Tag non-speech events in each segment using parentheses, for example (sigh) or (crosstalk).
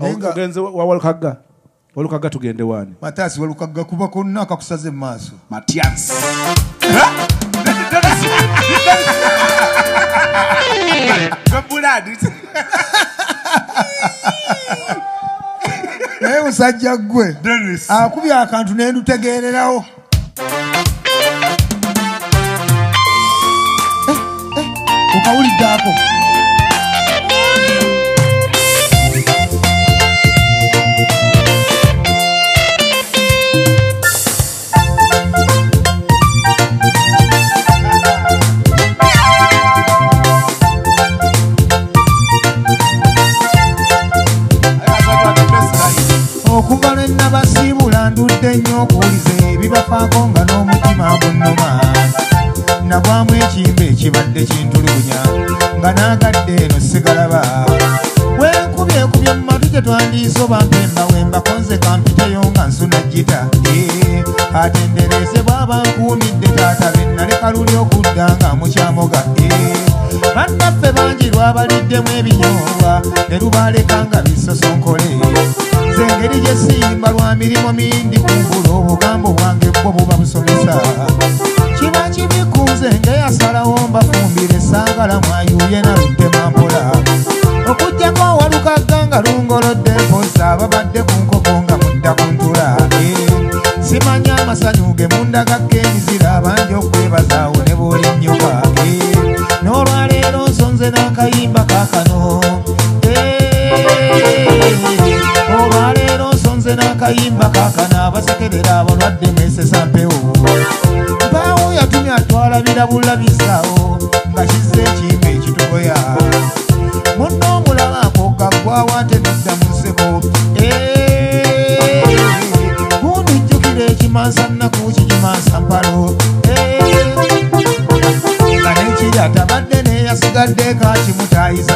Ogenze wawalukagga walukagga? Tugende waani? Mataasi walukagga kuba konna akakusaze mu maaso. Matias. (laughs) Naye musajja ggwe akubye akantu nendutegererawo okawulidde nga n'omutima gunnuma nagwamu ekimba ekibadde kintulugunya nga naagadde eno sigalaba. Wenkubyekubye mu matu gye twandiise oba mpemba wembakonze kampiteyo nga nsuna gita. Eh, atendereze bw'aba nkuumidde taata be naleka luli okudda nga mukyamoga Eh, bannaffe bangi lwabaliddemu ebinyoobwa ne lubaleka nga bisosonkole nze engeri gye simba lwa mirimu mingi kumbula obugambo bwange bwo buba busomesa. Kiba kibikunze ngeyasalawo mbafumbire sangala mwayuye naluddemu mpola okugjako walukagga nga lungolodde mpoza ababadde ku nkoko nga mudda ku ntula. Eh, simanya amasanyu ge mundagakka emizira abangi okwebazaawo olwaleero nsonze n'akayimba kaakano abasekerera abalwadde mesesa mpewo mpaawo yatumye atwalabira bulabisaawo nga kizza ekimba ekitugoya munno omulaba akoggaggwawo ate nedda mu nseko. Gundi jjukira ekimansa nnaku kikimansa mpalo. Nga nekiri atabadde neyasigadde kakimutayiza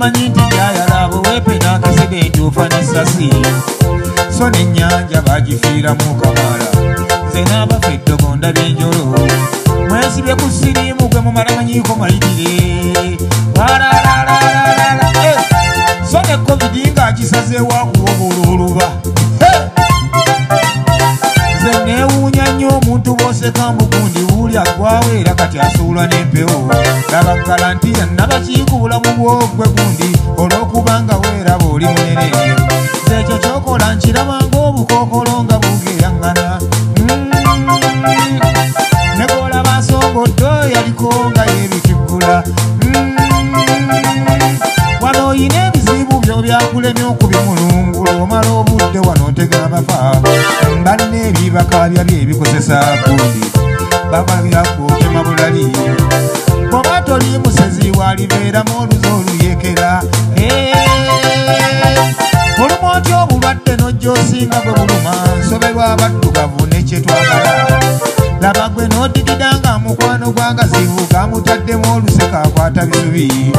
kyemmanyi nti gyayala bwewepe n'akasibe ntuufa n'essasi so n'ennyanja bagifiiramu kamala nze n'abafa eddogonda by'enjolo mwesibye ku siriimu gwe mumalamanyiiko mayitire so ne covid ng'agisazeewo akuwobola oluba nze neewuunya nnyo omuntu bw'oseka mbugundi wuli aggwawo era kati asuulwa n'empewo. Laba galantiya nabakiika obulamu bwogwe gundi olw'okubanga weeraba oli munene. Nze ekyo kyokola nkirabanga obukookolo nga bugeyaŋŋana. Mm. negolaba nsongoddo yaliko nga yeebitiggula Mm. wano oyina ebizibu byo byakulemya okubimulungula omala obudde wano otega abafa. Banne ebibakabya byebikozesa gundi babalira kwotema bulali bwoba toli musezi walibeeramu oluzi oluyekera. Olumu otya obulwadde nojja osinga bwe buluma nsoberwa abaddugavu nekyetwagala laba gwe n'odigida nga mukwano gwagazibu gamutaddemu oluseka akwata bisubi.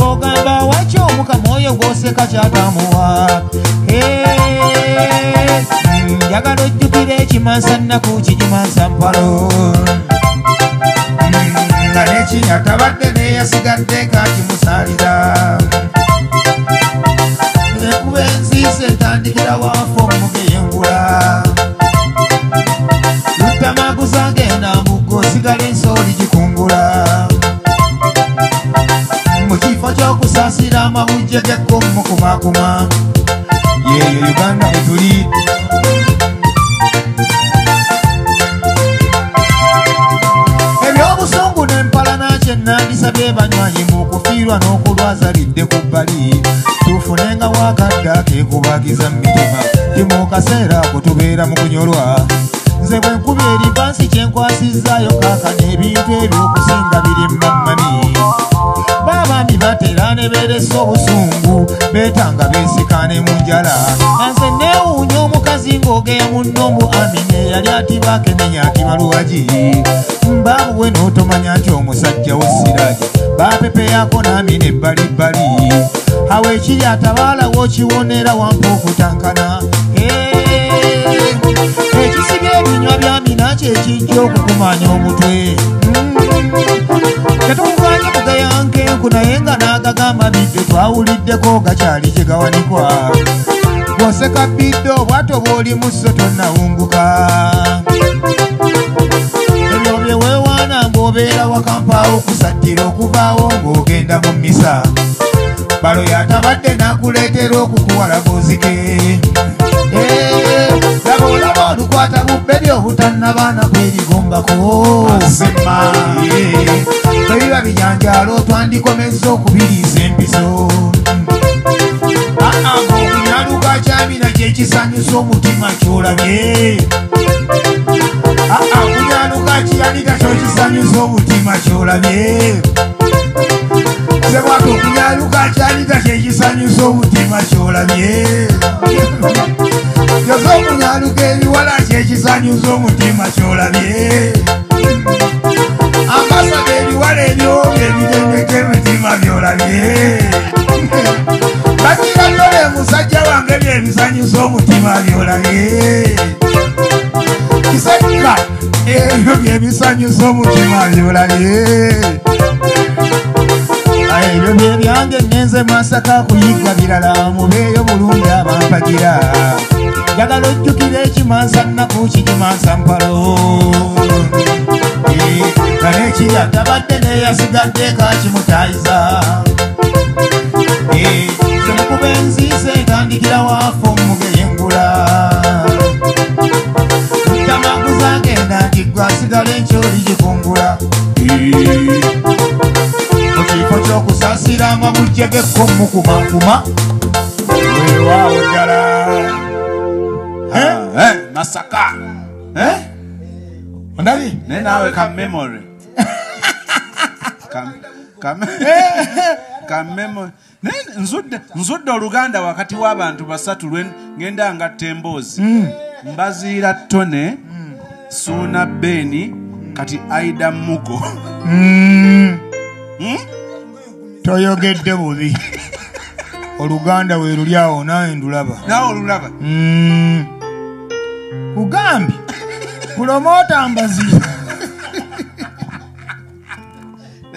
Ogamba waki omukama oyo gwoseka kyatamuwa? Njagala ojjukira ekimansa nnaku kikimansa mpalo Mm, nga nekinya tabadde neyasigadde kakimusaaliza ekuba ensiise ntandikira waafo omugeyengula lutamaguza agenda mbugga osigala ensooli gikungula. Mu kifo ky'okusaasira amabujje gekkomukumakuma yeeyo uganda wetuli ebyobusungu n'empalana kye nandisabye banywanyi mu kufiirwa n'okulwaza lidde ku bbali. Tufunenga wakadda kekubagiza mu mitima ti mu kaseera ako tubeera mu kunyolwa. Nze bwe nkuba erivansi kyenkwasizaayo kaaka n'ebintu ebyokusinga biri mmamani baabami batera ne beeresa obusungu beetanga beesikane mu njala. Anze omukazi ng'ogeya munno mu amine yali atibakemenya akimaluwagi mbaabuwe n'otomanya nti omusajja w'essiragi bapepeyako n'amine ebbalibbali awo ekiri atabaalawo kiwonera wampa okutankana? Ekisibya ebinywa byamina kyekijja okukumanya omutwe. Tetumuvanye mugayanke enku naye nga n'agagamba bidde twawuliddeko gakyali kye gawanikwa bw'oseka bidde obwato bw'oli musso tonnawunguka. Ebyo bye weewaana ng'obeera wakampaawo kusattira okuvaawo ng'ogenda mu mmisa. Balo yatabadde n'akuleetera okukuwala bozike laba olaba olukwata bubbe obutannabaana kwerigombako Mazima. bwebiba bijanjaalo twandikomezza okubiriisa empiso kyamina kyekisanyusa omutima kyolabye aa kunyaluka kiyanika kyokisanyusa omutima kyolabye sebwati okunyaluka kyanika kyekisanyusa omutima kyolabye yoza okunyaluka ebiwala kyekisanyusa omutima kyolabye ambasada ebiwala ebyo byebitendeka emitima byolabye bagira byole musajja wange byebisanyusa omutima byolabye kiseka ebyo byebisanyusa omutima byolabye ebyo byebyange ngenze masaka kuyiga birala mubeeyo bulungi abampagira. Njagala ojjukira ekimansa nnaku kikimansa mpalo. Kale ekiri atabadde neyasigadde kakimutayiza semukuba enziise entandikira waafo mugeyengula tamaguza agenda nti gwasigala enkyoli gikungula mu kifo ky'okusasira amabujje g'ekkomukumakuma weewaawo ddala masaka. Ondabye naye naawe ka memory. (laughs) Ka memory naye nzudde oluganda wakati w'abantu basatu lwe ngenda ngatta emboozi mbaziira tone suuna beni kati aida mugo. Mm, Hmm? toyogedde bubi. Oluganda we luli awo nawe ndulaba. Naawe olulaba. Mm, kugambye kulomoota mbaziira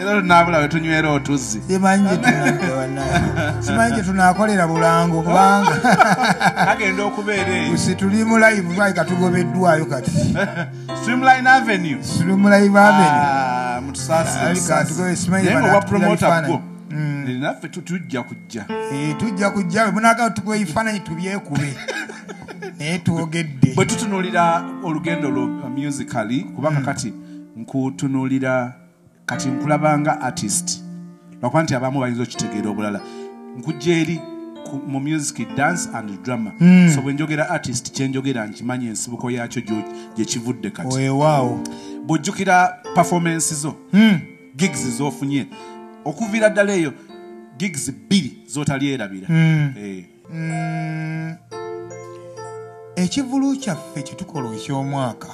era lunaabula we tunywera otuzzi. Simanyi simanyi gyetunakolera bulango kubanga (laughs) kagenda okubeera eyo usi tuli mu live lwali katugobeddwayo kati. (laughs) Streamline avenue. Live avenue. Ah, mutusaasire Ali tusaasire. katugobe simanyi naye bana nga atupira wapromota bifaananyi. bwo Eh, naffe tu- tujja kujja. Eh, tujja kujja munaga tukuba ebifaananyi tubyekube. (laughs) Naye twogedde. Bwe tutunuulira olugendo lwo musically kubanga kati nkutunuulira kati nkulabanga artist. Lwakuba nti abamu bayinza okitegeera obulala. Nkujja eri mu music dance and drama. So bwe njogera artist kyenjogera nkimanyi ensibuko yakyo gyo- gye kivudde kati. Weewaawo bw'ojjukira performance zo gigs zofunye okuviira ddala eyo gigs bbiri zotalyerabira. Eh, Mm, ekivulu kyaffe kyetukola ekyomwaka